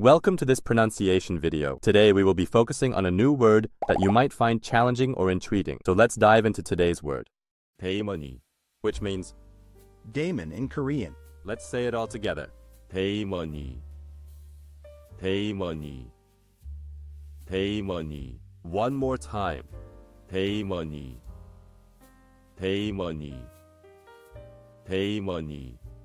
Welcome to this pronunciation video. Today we will be focusing on a new word that you might find challenging or intriguing. So let's dive into today's word. Deimeoni, which means, Damon in Korean. let's say it all together. Deimeoni. Deimeoni. Deimeoni. One more time. Deimeoni. Deimeoni. Deimeoni.